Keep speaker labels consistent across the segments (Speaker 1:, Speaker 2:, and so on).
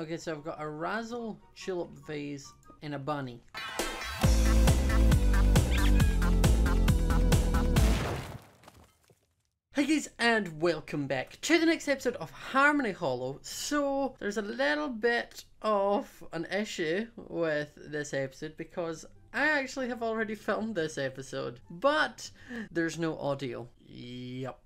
Speaker 1: Okay, so I've got a Razzle tulip vase and a bunny. Hey guys, and welcome back to the next episode of Harmony Hollow. So, there's a little bit of an issue with this episode because I actually have already filmed this episode, but there's no audio. Yup.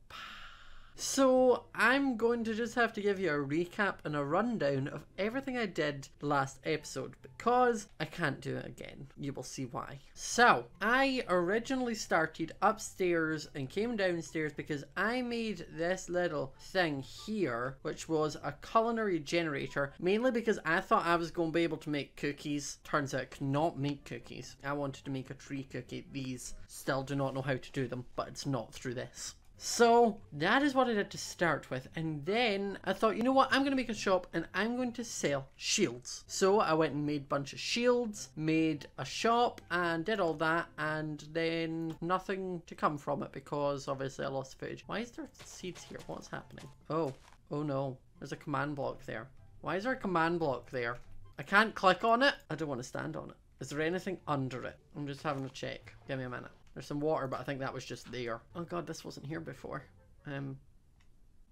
Speaker 1: So, I'm going to just have to give you a recap and a rundown of everything I did last episode because I can't do it again. You will see why. So, I originally started upstairs and came downstairs because I made this little thing here, which was a culinary generator, mainly because I thought I was going to be able to make cookies. Turns out I cannot make cookies. I wanted to make a tree cookie. These still do not know how to do them, but it's not through this. So that is what I did to start with. And then I thought, you know what, I'm going to make a shop and I'm going to sell shields. So I went and made a bunch of shields, made a shop and did all that. And then nothing to come from it because obviously I lost footage. Why is there seeds here? What's happening? Oh, oh no. There's a command block there. Why is there a command block there? I can't click on it. I don't want to stand on it. Is there anything under it? I'm just having a check. Give me a minute. There's some water, but I think that was just there. Oh god, this wasn't here before. Um.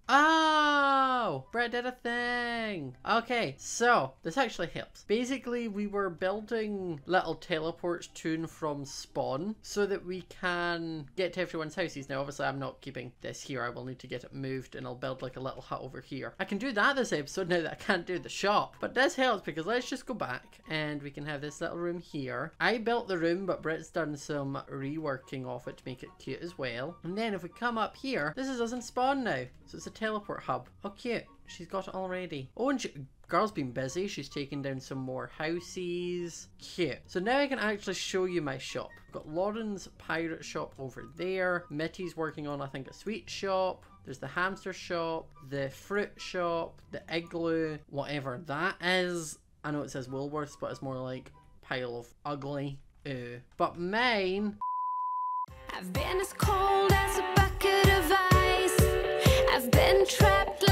Speaker 1: Oh! Britt did a thing! Okay, so, this actually helps. Basically, we were building little teleports to and from spawn so that we can get to everyone's houses. Now, obviously, I'm not keeping this here. I will need to get it moved and I'll build like a little hut over here. I can do that this episode now that I can't do the shop. But this helps because let's just go back and we can have this little room here. I built the room, but Britt's done some reworking of it to make it cute as well. And then if we come up here, this is us in spawn now. So it's a teleport hub. Oh, cute. She's got it already. Oh, and she, girl's been busy. She's taken down some more houses. Cute. So now I can actually show you my shop. I've got Lauren's pirate shop over there. Mitty's working on, I think, a sweet shop. There's the hamster shop, the fruit shop, the igloo, whatever that is. I know it says Woolworths, but it's more like pile of ugly. Ew. But mine...
Speaker 2: I've been as cold as trapped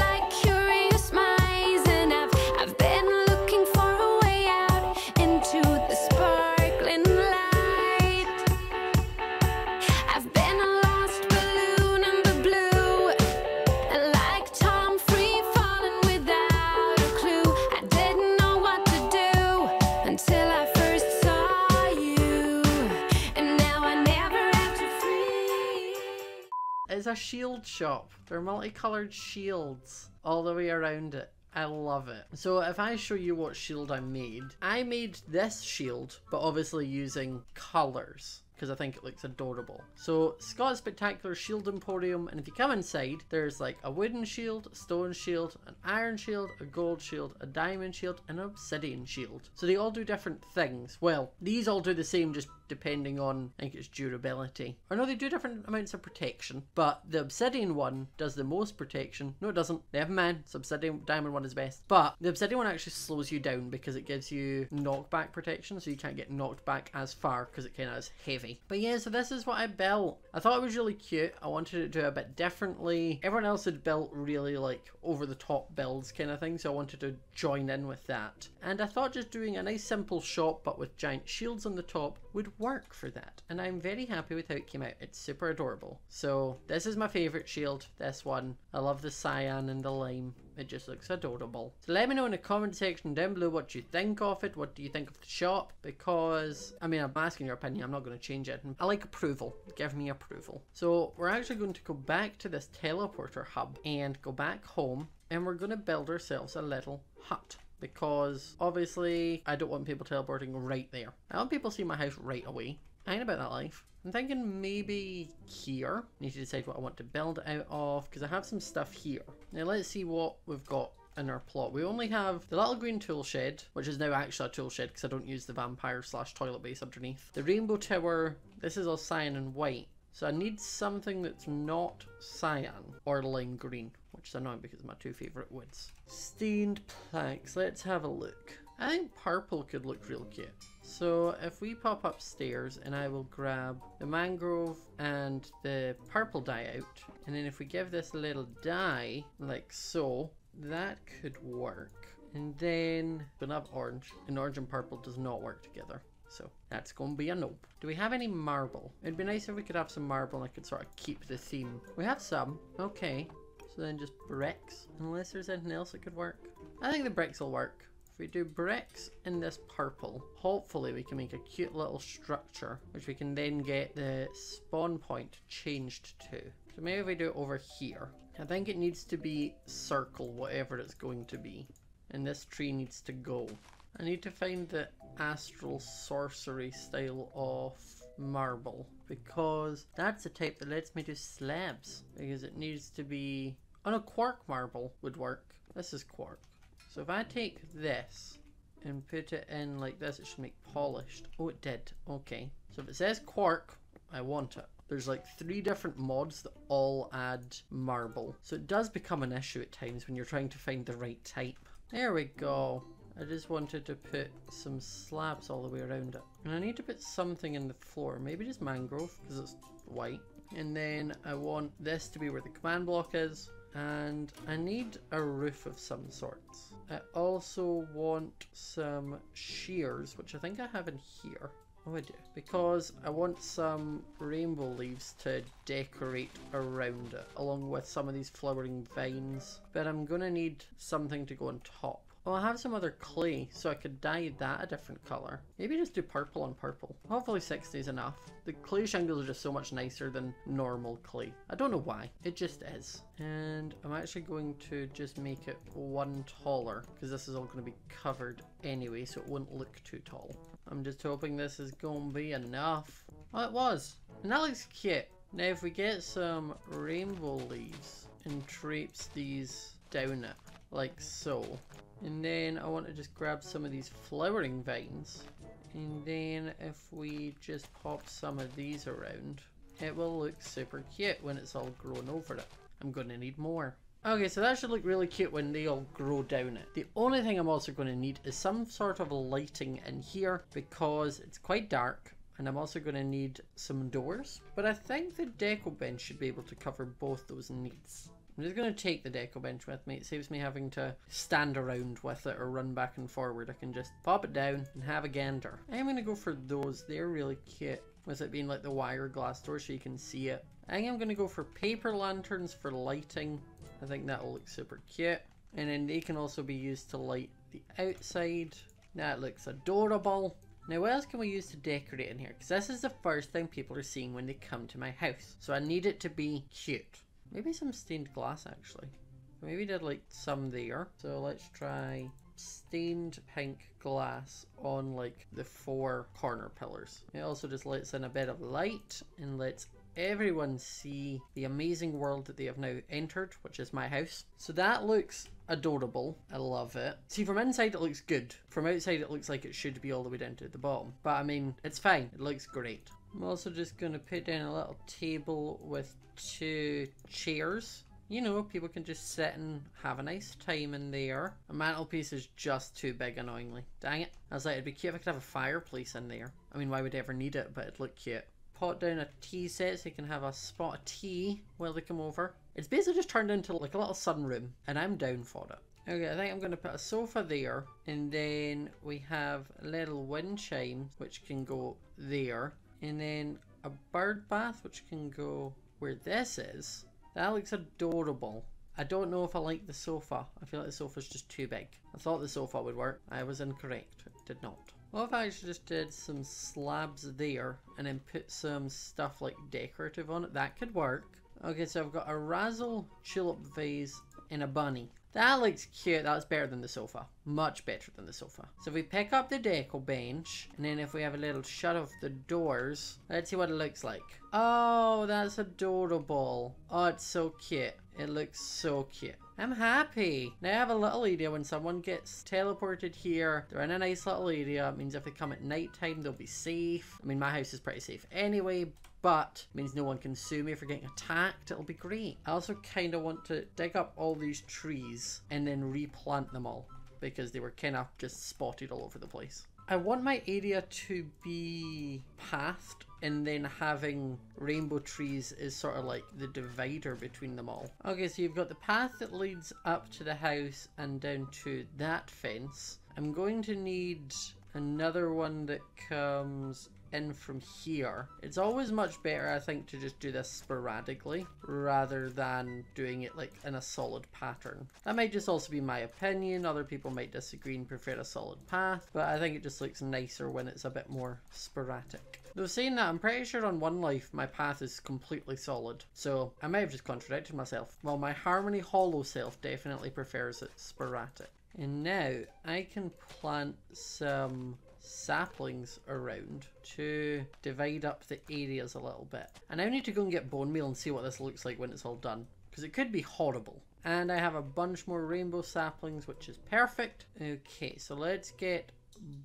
Speaker 2: a
Speaker 1: shield shop. They're multicolored shields all the way around it. I love it. So if I show you what shield I made, I made this shield, but obviously using colors because I think it looks adorable. So Scott Spectacular Shield Emporium, and if you come inside, there's like a wooden shield, a stone shield, an iron shield, a gold shield, a diamond shield, and an obsidian shield. So they all do different things. Well, these all do the same, just depending on I think it's durability. Or no, they do different amounts of protection. But the obsidian one does the most protection. No, it doesn't. Never mind. It's obsidian diamond one is best. But the obsidian one actually slows you down because it gives you knockback protection, so you can't get knocked back as far because it kind of is heavy. But yeah, so this is what I built. I thought it was really cute. I wanted it to do a bit differently. Everyone else had built really like over the top builds kind of thing, so I wanted to join in with that. And I thought just doing a nice simple shop but with giant shields on the top would work for that. And I'm very happy with how it came out. It's super adorable. So this is my favorite shield, this one. I love the cyan and the lime. It just looks adorable. So let me know in the comment section down below what you think of it. What do you think of the shop? Because, I mean, I'm asking your opinion. I'm not going to change it. I like approval. Give me approval. So we're actually going to go back to this teleporter hub and go back home. And we're going to build ourselves a little hut because obviously I don't want people teleporting right there. I want people to see my house right away. I ain't about that life. I'm thinking maybe here. I Need to decide what I want to build out of because I have some stuff here. Now let's see what we've got in our plot. We only have the little green tool shed, which is now actually a tool shed because I don't use the vampire slash toilet base underneath. The rainbow tower, this is all cyan and white. So I need something that's not cyan or lime green, which is annoying because my two favourite woods. Stained planks, let's have a look. I think purple could look real cute. So if we pop upstairs and I will grab the mangrove and the purple dye out, and then if we give this a little dye, like so, that could work. And then we'll have orange. And orange and purple does not work together. So that's gonna be a nope. Do we have any marble? It'd be nice if we could have some marble and I could sort of keep the theme. We have some. Okay. So then just bricks. Unless there's anything else that could work. I think the bricks will work. If we do bricks in this purple, hopefully we can make a cute little structure, which we can then get the spawn point changed to. So maybe if we do it over here. I think it needs to be circle, whatever it's going to be. And this tree needs to go. I need to find the astral sorcery style of marble because that's the type that lets me do slabs because it needs to be on a quark marble would work. This is quark. So if I take this and put it in like this it should make polished. Oh it did. Okay. So if it says quark I want it. There's like three different mods that all add marble. So it does become an issue at times when you're trying to find the right type. There we go I just wanted to put some slabs all the way around it. And I need to put something in the floor. Maybe just mangrove because it's white. And then I want this to be where the command block is. And I need a roof of some sorts. I also want some shears, which I think I have in here. Oh, I do. Because I want some rainbow leaves to decorate around it, along with some of these flowering vines. But I'm going to need something to go on top. Well, I have some other clay, so I could dye that a different colour. Maybe just do purple on purple. Hopefully 60 is enough. The clay shingles are just so much nicer than normal clay. I don't know why, it just is. And I'm actually going to just make it one taller, because this is all going to be covered anyway, so it won't look too tall. I'm just hoping this is going to be enough. Oh, it was. And that looks cute. Now if we get some rainbow leaves and traipse these down it, like so. And then I want to just grab some of these flowering vines. And then if we just pop some of these around, it will look super cute when it's all grown over it. I'm going to need more. Okay, so that should look really cute when they all grow down it. The only thing I'm also going to need is some sort of lighting in here because it's quite dark and I'm also going to need some doors. But I think the deco bench should be able to cover both those needs. I'm just going to take the deco bench with me. It saves me having to stand around with it or run back and forward. I can just pop it down and have a gander. I'm going to go for those. They're really cute. With it being like the wire glass door so you can see it. I I'm going to go for paper lanterns for lighting. I think that'll look super cute. And then they can also be used to light the outside. That looks adorable. Now what else can we use to decorate in here? Because this is the first thing people are seeing when they come to my house. So I need it to be cute. Maybe some stained glass actually. Maybe did like some there. So let's try stained pink glass on like the four corner pillars. It also just lets in a bit of light and lets everyone see the amazing world that they have now entered, which is my house. So that looks adorable. I love it. See, from inside it looks good. From outside it looks like it should be all the way down to the bottom. But I mean, it's fine. It looks great. I'm also just going to put down a little table with two chairs. You know, people can just sit and have a nice time in there. A mantelpiece is just too big, annoyingly. Dang it. I was like, it'd be cute if I could have a fireplace in there. I mean, why would I ever need it, but it'd look cute. Pot down a tea set so you can have a spot of tea while they come over. It's basically just turned into like a little sunroom, and I'm down for it. Okay, I think I'm going to put a sofa there, and then we have a little wind chime, which can go there, and then a bird bath, which can go where this is. That looks adorable. I don't know if I like the sofa. I feel like the sofa's just too big. I thought the sofa would work. I was incorrect. It did not. What if I just did some slabs there and then put some stuff like decorative on it? That could work. Okay, so I've got a Razzle tulip vase and a bunny. That looks cute. That's better than the sofa. Much better than the sofa. So if we pick up the deco bench, and then if we have a little shut of the doors, let's see what it looks like. Oh, that's adorable. Oh, it's so cute. It looks so cute. I'm happy. Now I have a little area when someone gets teleported here. They're in a nice little area. It means if they come at night time, they'll be safe. I mean, my house is pretty safe anyway, but means no one can sue me for getting attacked. It'll be great. I also kind of want to dig up all these trees and then replant them all. because they were kind of just spotted all over the place. I want my area to be pathed and then having rainbow trees is sort of like the divider between them all. Okay, so you've got the path that leads up to the house and down to that fence. I'm going to need another one that comes in from here. It's always much better, I think, to just do this sporadically rather than doing it like in a solid pattern. That might just also be my opinion. Other people might disagree and prefer a solid path, but I think it just looks nicer when it's a bit more sporadic. Though saying that, I'm pretty sure on One Life my path is completely solid, so I may have just contradicted myself. Well, my Harmony Hollow self definitely prefers it sporadic. And now I can plant some saplings around to divide up the areas a little bit. And I need to go and get bone meal and see what this looks like when it's all done. Because it could be horrible. And I have a bunch more rainbow saplings, which is perfect. Okay, so let's get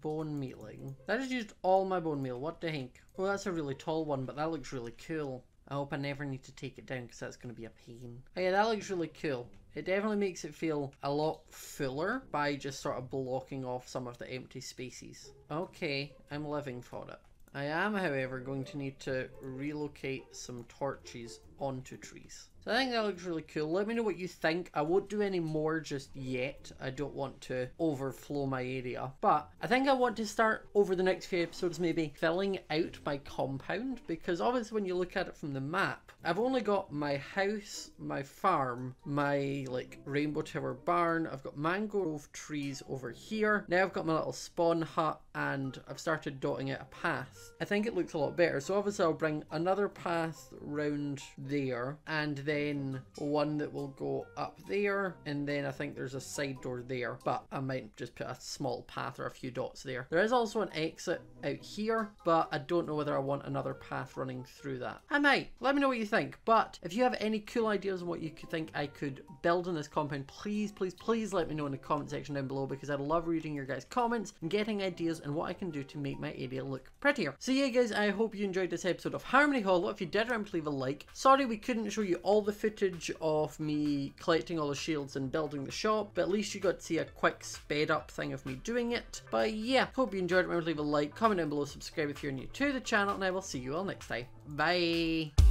Speaker 1: bone mealing. That has used all my bone meal. What the heck? Oh, that's a really tall one, but that looks really cool. I hope I never need to take it down because that's going to be a pain. Oh yeah, that looks really cool. It definitely makes it feel a lot fuller by just sort of blocking off some of the empty spaces. Okay, I'm living for it. I am, however, going to need to relocate some torches onto trees. So I think that looks really cool. Let me know what you think. I won't do any more just yet. I don't want to overflow my area. But I think I want to start over the next few episodes maybe filling out my compound because obviously when you look at it from the map, I've only got my house, my farm, my like rainbow tower barn. I've got mangrove trees over here. Now I've got my little spawn hut and I've started dotting out a path. I think it looks a lot better. So obviously I'll bring another path round there and then one that will go up there and then I think there's a side door there but I might just put a small path or a few dots there. There is also an exit out here but I don't know whether I want another path running through that. I might. Let me know what you think but if you have any cool ideas on what you think I could build in this compound please please please let me know in the comment section down below because I love reading your guys comments and getting ideas and what I can do to make my area look prettier. So yeah guys I hope you enjoyed this episode of Harmony Hollow. If you did remember to leave a like. Sorry we couldn't show you all the footage of me collecting all the shields and building the shop, but at least you got to see a quick sped up thing of me doing it. But yeah, hope you enjoyed it. Remember to leave a like, comment down below, subscribe if you're new to the channel, and I will see you all next time. Bye!